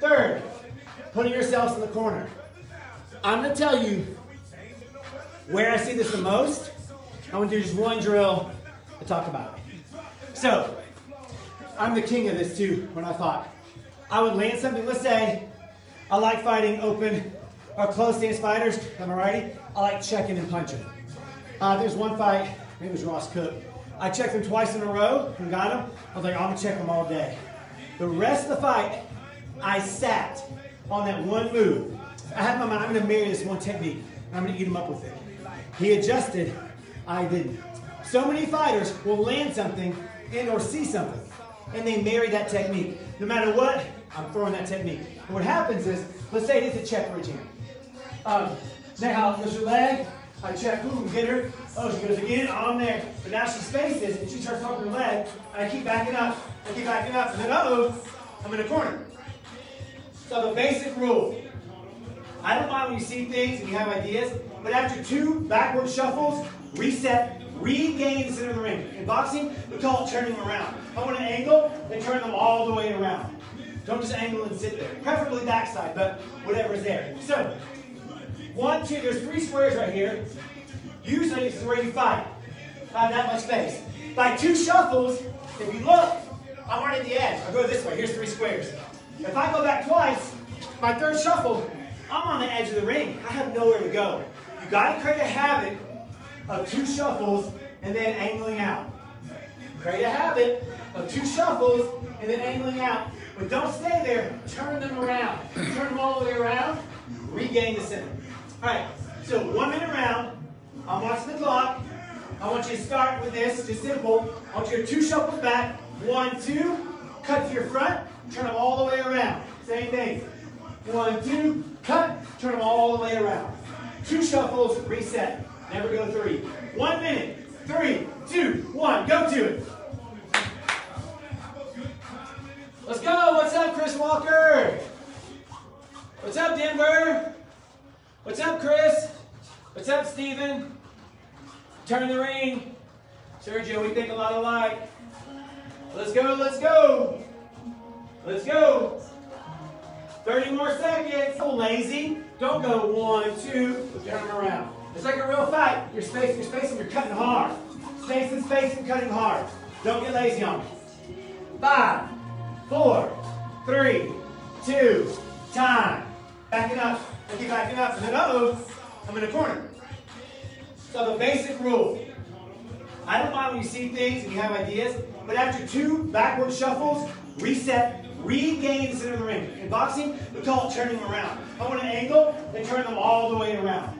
Third, putting yourselves in the corner. I'm going to tell you where I see this the most. I'm going to do just one drill to talk about it. So, I'm the king of this too when I thought. I would land something, let's say I like fighting open or close stance fighters, am I righty? I like checking and punching. Uh, there's one fight, maybe it was Ross Cook. I checked him twice in a row and got him. I was like, I'm gonna check him all day. The rest of the fight, I sat on that one move. I had my mind, I'm gonna marry this one technique, and I'm gonna eat him up with it. He adjusted, I didn't. So many fighters will land something and or see something, and they marry that technique. No matter what, I'm throwing that technique. And what happens is, let's say it is a check routine. Um, now, there's your leg, I check, boom, get her. Oh, she goes again, I'm there. But now she spaces and she starts holding her leg, and I keep backing up, I keep backing up, and then uh-oh, I'm in a corner. So the basic rule, I don't mind when you see things and you have ideas, but after two backward shuffles, reset, regain the center of the ring. In boxing, we call it turning around. I want an angle, then turn them all the way around. Don't just angle and sit there. Preferably backside, but whatever is there. So, one, two, there's three squares right here. Usually this is where you fight. Not that much space. By two shuffles, if you look, I'm right at the edge. I go this way. Here's three squares. If I go back twice, my third shuffle, I'm on the edge of the ring. I have nowhere to go. You got to create a habit of two shuffles and then angling out. Create a habit of two shuffles and then angling out. But don't stay there. Turn them around. Turn them all the way around. Regain the center. All right, so one minute round. I'm watching the clock. I want you to start with this, just simple. I want you to two shuffles back. One, two. Cut to your front. Turn them all the way around. Same thing. One, two. Cut. Turn them all the way around. Two shuffles. Reset. Never go three. One minute. Three, two, one. Go to it. Let's go. What's up, Chris Walker? What's up, Denver? What's up, Chris? What's up, Steven? Turn the ring. Sergio, we think a lot alike. Let's go, let's go. Let's go. 30 more seconds. So lazy. Don't go one, two, turn around. It's like a real fight. You're spacing, you're spacing, you're cutting hard. Spacing, spacing, cutting hard. Don't get lazy on me. Five, four, three, two, time. Back it up. I keep backing up, and then uh-oh, I'm in a corner. So the basic rule, I don't mind when you see things and you have ideas, but after two backward shuffles, reset, regain the center of the ring. In boxing, we call it turning around. I want an angle, then turn them all the way around.